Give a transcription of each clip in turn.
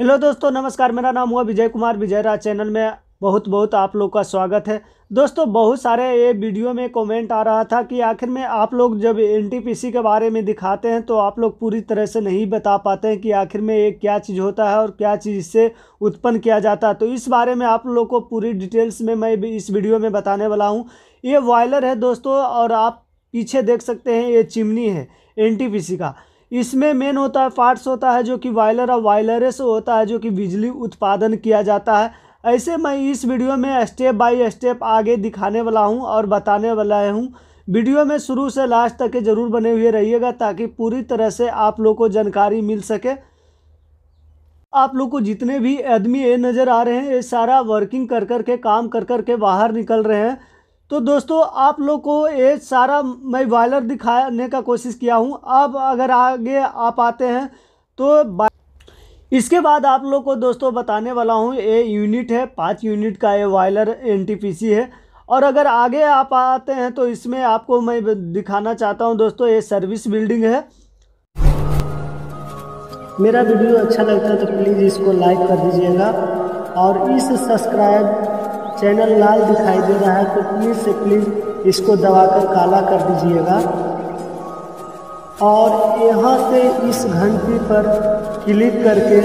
Hello दोस्तों, नमस्कार। मेरा नाम हुआ विजय कुमार। विजय राज चैनल में बहुत बहुत आप लोग का स्वागत है। दोस्तों, बहुत सारे ये वीडियो में कमेंट आ रहा था कि आखिर में आप लोग जब एनटीपीसी के बारे में दिखाते हैं तो आप लोग पूरी तरह से नहीं बता पाते हैं कि आखिर में ये क्या चीज़ होता है और क्या चीज़ इससे उत्पन्न किया जाता है। तो इस बारे में आप लोग को पूरी डिटेल्स में मैं इस वीडियो में बताने वाला हूँ। ये बॉयलर है दोस्तों, और आप पीछे देख सकते हैं ये चिमनी है एनटीपीसी का। इसमें मेन होता है पार्ट्स होता है जो कि वायलर और वायलर होता है जो कि बिजली उत्पादन किया जाता है। ऐसे मैं इस वीडियो में स्टेप बाय स्टेप आगे दिखाने वाला हूँ और बताने वाला हूँ। वीडियो में शुरू से लास्ट तक के ज़रूर बने हुए रहिएगा ताकि पूरी तरह से आप लोग को जानकारी मिल सके। आप लोग को जितने भी आदमी ये नज़र आ रहे हैं, ये सारा वर्किंग कर कर के, काम कर कर के बाहर निकल रहे हैं। तो दोस्तों, आप लोग को ये सारा मैं बॉयलर दिखाने का कोशिश किया हूँ। अब अगर आगे आप आते हैं तो इसके बाद आप लोग को दोस्तों बताने वाला हूँ, ये यूनिट है, पाँच यूनिट का ये वायलर एनटीपीसी है। और अगर आगे आप आते हैं तो इसमें आपको मैं दिखाना चाहता हूँ, दोस्तों, ये सर्विस बिल्डिंग है। मेरा वीडियो अच्छा लगता है तो प्लीज़ इसको लाइक कर दीजिएगा। और इस सब्सक्राइब चैनल लाल दिखाई दे रहा है तो प्लीज़ से प्लीज़ इसको दबाकर काला कर दीजिएगा। और यहाँ से इस घंटी पर क्लिक करके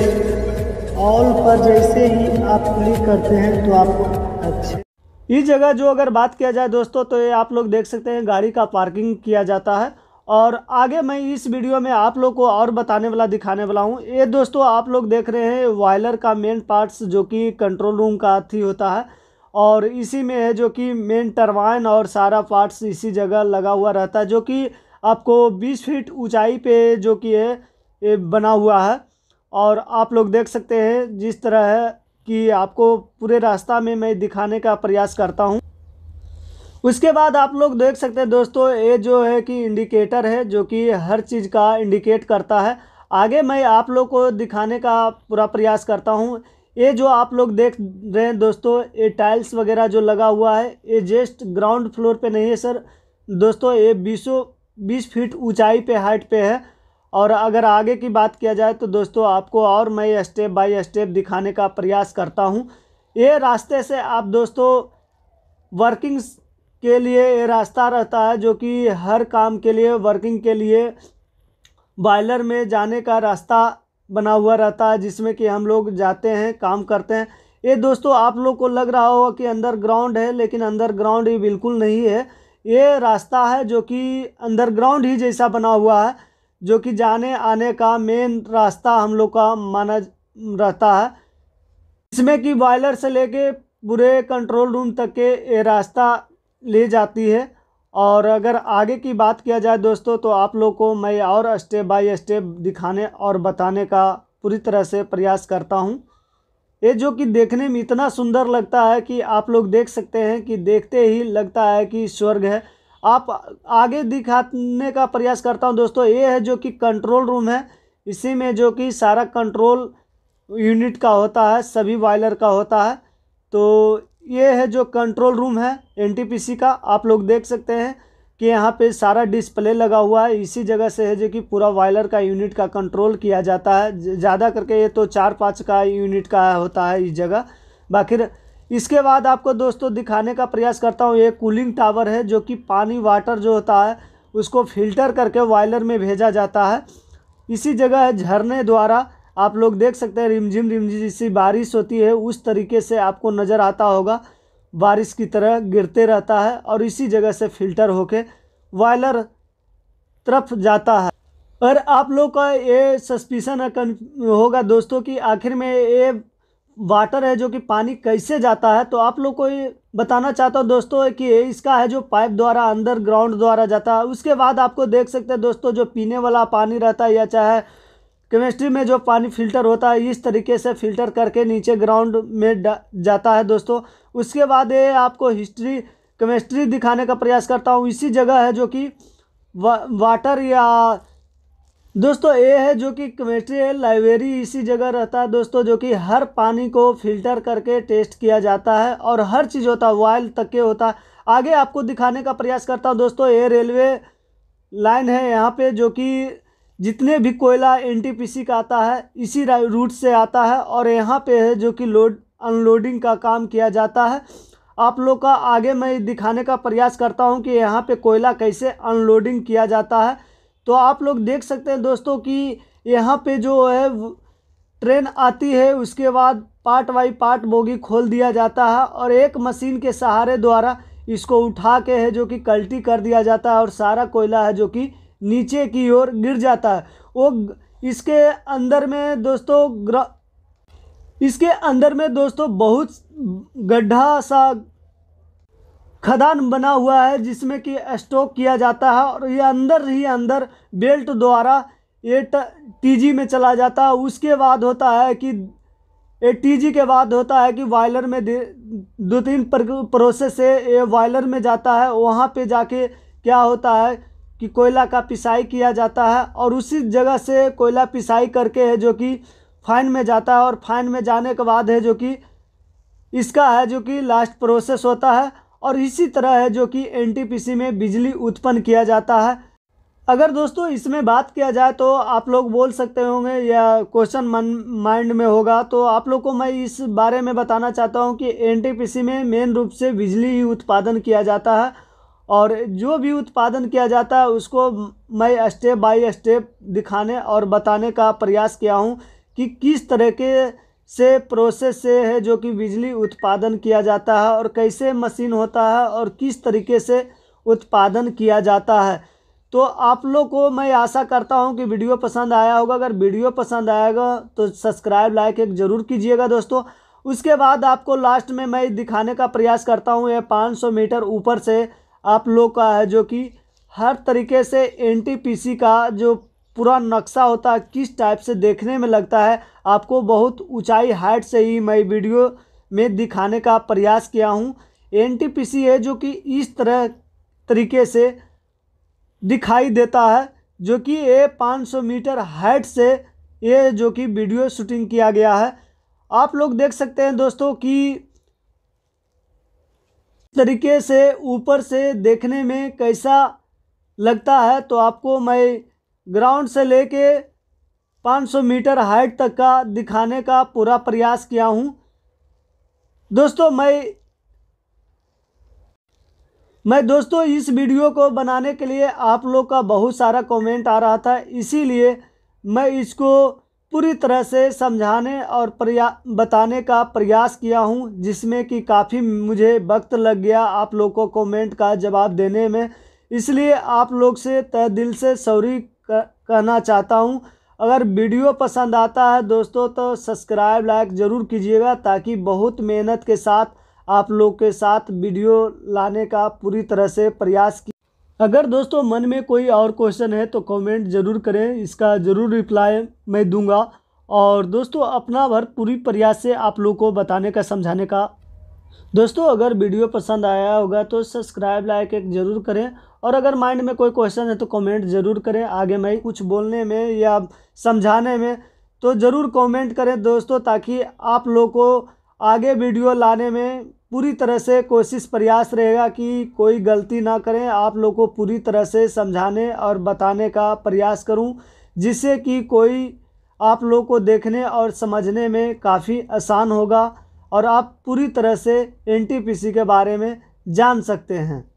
ऑल पर जैसे ही आप क्लिक करते हैं तो आपको अच्छे इस जगह जो अगर बात किया जाए दोस्तों तो ये आप लोग देख सकते हैं गाड़ी का पार्किंग किया जाता है। और आगे मैं इस वीडियो में आप लोग को और बताने वाला, दिखाने वाला हूँ। ये दोस्तों, आप लोग देख रहे हैं, वायलर का मेन पार्ट्स जो कि कंट्रोल रूम का थी होता है। और इसी में है जो कि मेन टरबाइन और सारा पार्ट्स इसी जगह लगा हुआ रहता है, जो कि आपको 20 फीट ऊंचाई पे जो कि है बना हुआ है। और आप लोग देख सकते हैं जिस तरह है कि आपको पूरे रास्ता में मैं दिखाने का प्रयास करता हूँ। उसके बाद आप लोग देख सकते हैं दोस्तों, ये जो है कि इंडिकेटर है, जो कि हर चीज़ का इंडिकेट करता है। आगे मैं आप लोग को दिखाने का पूरा प्रयास करता हूँ। ये जो आप लोग देख रहे हैं दोस्तों, ये टाइल्स वगैरह जो लगा हुआ है, ये जस्ट ग्राउंड फ्लोर पे नहीं है सर। दोस्तों, ये बीसों, बीस फीट ऊंचाई पे हाइट पे है। और अगर आगे की बात किया जाए तो दोस्तों, आपको और मैं स्टेप बाय स्टेप दिखाने का प्रयास करता हूँ। ये रास्ते से आप दोस्तों वर्किंग के लिए ये रास्ता रहता है जो कि हर काम के लिए वर्किंग के लिए बॉयलर में जाने का रास्ता बना हुआ रहता है, जिसमें कि हम लोग जाते हैं, काम करते हैं। ये दोस्तों, आप लोग को लग रहा होगा कि अंदर ग्राउंड है, लेकिन अंदर ग्राउंड ही बिल्कुल नहीं है। ये रास्ता है जो कि अंडरग्राउंड ही जैसा बना हुआ है, जो कि जाने आने का मेन रास्ता हम लोग का माना रहता है। इसमें कि बॉयलर से लेके पूरे कंट्रोल रूम तक के ये रास्ता ले जाती है। और अगर आगे की बात किया जाए दोस्तों तो आप लोग को मैं और स्टेप बाय स्टेप दिखाने और बताने का पूरी तरह से प्रयास करता हूँ। ये जो कि देखने में इतना सुंदर लगता है कि आप लोग देख सकते हैं कि देखते ही लगता है कि स्वर्ग है। आप आगे दिखाने का प्रयास करता हूँ दोस्तों, ये है जो कि कंट्रोल रूम है। इसी में जो कि सारा कंट्रोल यूनिट का होता है, सभी वायलर का होता है। तो ये है जो कंट्रोल रूम है एनटीपीसी का, आप लोग देख सकते हैं कि यहाँ पे सारा डिस्प्ले लगा हुआ है। इसी जगह से है जो कि पूरा वायलर का यूनिट का कंट्रोल किया जाता है। ज़्यादा करके ये तो चार पाँच का यूनिट का होता है इस जगह। बाकी इसके बाद आपको दोस्तों दिखाने का प्रयास करता हूँ। ये कूलिंग टावर है जो कि पानी वाटर जो होता है, उसको फ़िल्टर करके वायलर में भेजा जाता है। इसी जगह झरने द्वारा आप लोग देख सकते हैं रिमझिम रिमझिम जैसी बारिश होती है, उस तरीके से आपको नज़र आता होगा। बारिश की तरह गिरते रहता है और इसी जगह से फ़िल्टर होके वायलर तरफ़ जाता है। और आप लोग का ये सस्पिशन होगा दोस्तों कि आखिर में ये वाटर है जो कि पानी कैसे जाता है? तो आप लोग को ये बताना चाहता हूँ दोस्तों कि इसका है जो पाइप द्वारा, अंदर ग्राउंड द्वारा जाता है। उसके बाद आपको देख सकते हैं दोस्तों जो पीने वाला पानी रहता है या चाहे केमिस्ट्री में जो पानी फ़िल्टर होता है इस तरीके से फ़िल्टर करके नीचे ग्राउंड में जाता है दोस्तों। उसके बाद ये आपको हिस्ट्री केमिस्ट्री दिखाने का प्रयास करता हूँ। इसी जगह है जो कि वा, वाटर या दोस्तों ये है जो कि केमिस्ट्री है लाइब्रेरी इसी जगह रहता है दोस्तों जो कि हर पानी को फ़िल्टर करके टेस्ट किया जाता है और हर चीज़ होता है वाइल तक के होता है। आगे आपको दिखाने का प्रयास करता हूँ दोस्तों ये रेलवे लाइन है यहाँ पे जो कि जितने भी कोयला एनटीपीसी का आता है, इसी रूट से आता है और यहाँ पे है जो कि लोड अनलोडिंग का काम किया जाता है। आप लोग का आगे मैं दिखाने का प्रयास करता हूँ कि यहाँ पे कोयला कैसे अनलोडिंग किया जाता है। तो आप लोग देख सकते हैं दोस्तों कि यहाँ पे जो है, ट्रेन आती है, उसके बाद पार्ट बाई पार्ट बोगी खोल दिया जाता है और एक मशीन के सहारे द्वारा इसको उठा के है जो कि कल्टी कर दिया जाता है और सारा कोयला है जो कि नीचे की ओर गिर जाता। है वो इसके अंदर में दोस्तों ग्र, इसके अंदर में दोस्तों बहुत गड्ढा सा खदान बना हुआ है, जिसमें कि स्टॉक किया जाता है और ये अंदर ही अंदर बेल्ट द्वारा ये टीजी में चला जाता है। उसके बाद होता है कि ए टीजी के बाद होता है कि वायलर में दो तीन प्रोसेस से ये वायलर में जाता है। वहाँ पे जाके क्या होता है कि कोयला का पिसाई किया जाता है और उसी जगह से कोयला पिसाई करके है जो कि फाइन में जाता है और फाइन में जाने के बाद है जो कि इसका है जो कि लास्ट प्रोसेस होता है और इसी तरह है जो कि एनटीपीसी में बिजली उत्पन्न किया जाता है। अगर दोस्तों इसमें बात किया जाए तो आप लोग बोल सकते होंगे या क्वेश्चन मन माइंड में होगा तो आप लोग को मैं इस बारे में बताना चाहता हूँ कि एनटीपीसी में मेन रूप से बिजली ही उत्पादन किया जाता है। और जो भी उत्पादन किया जाता है, उसको मैं स्टेप बाय स्टेप दिखाने और बताने का प्रयास किया हूँ कि किस तरह के से प्रोसेस से है, जो कि बिजली उत्पादन किया जाता है और कैसे मशीन होता है और किस तरीके से उत्पादन किया जाता है। तो आप लोग को मैं आशा करता हूँ कि वीडियो पसंद आया होगा। अगर वीडियो पसंद आएगा तो सब्सक्राइब लाइक एक ज़रूर कीजिएगा दोस्तों। उसके बाद आपको लास्ट में मैं दिखाने का प्रयास करता हूँ, ये 500 मीटर ऊपर से। आप लोग का है जो कि हर तरीके से एनटीपीसी का जो पूरा नक्शा होता है, किस टाइप से देखने में लगता है, आपको बहुत ऊंचाई हाइट से ही मैं वीडियो में दिखाने का प्रयास किया हूँ। एन है जो कि इस तरह तरीके से दिखाई देता है, जो कि ये 500 मीटर हाइट से ये जो कि वीडियो शूटिंग किया गया है। आप लोग देख सकते हैं दोस्तों कि तरीके से ऊपर से देखने में कैसा लगता है तो आपको मैं ग्राउंड से लेके 500 मीटर हाइट तक का दिखाने का पूरा प्रयास किया हूँ। दोस्तों, मैं मैं दोस्तों, इस वीडियो को बनाने के लिए आप लोग का बहुत सारा कमेंट आ रहा था, इसीलिए मैं इसको पूरी तरह से समझाने और प्रया, बताने का प्रयास किया हूँ, जिसमें कि काफ़ी मुझे वक्त लग गया आप लोग को कमेंट का जवाब देने में। इसलिए आप लोग से तय दिल से सॉरी कहना चाहता हूँ। अगर वीडियो पसंद आता है दोस्तों तो सब्सक्राइब लाइक ज़रूर कीजिएगा, ताकि बहुत मेहनत के साथ आप लोग के साथ वीडियो लाने का पूरी तरह से प्रयास अगर दोस्तों मन में कोई और क्वेश्चन है तो कमेंट ज़रूर करें, इसका ज़रूर रिप्लाई मैं दूँगा। और दोस्तों अपना भर पूरी प्रयास से आप लोग को बताने का, समझाने का। दोस्तों अगर वीडियो पसंद आया होगा तो सब्सक्राइब लाइक एक ज़रूर करें। और अगर माइंड में कोई क्वेश्चन है तो कमेंट ज़रूर करें। आगे मैं कुछ बोलने में या समझाने में तो ज़रूर कमेंट करें दोस्तों, ताकि आप लोग को आगे वीडियो लाने में पूरी तरह से कोशिश प्रयास रहेगा कि कोई गलती ना करें। आप लोग को पूरी तरह से समझाने और बताने का प्रयास करूँ, जिससे कि कोई आप लोग को देखने और समझने में काफ़ी आसान होगा और आप पूरी तरह से एन के बारे में जान सकते हैं।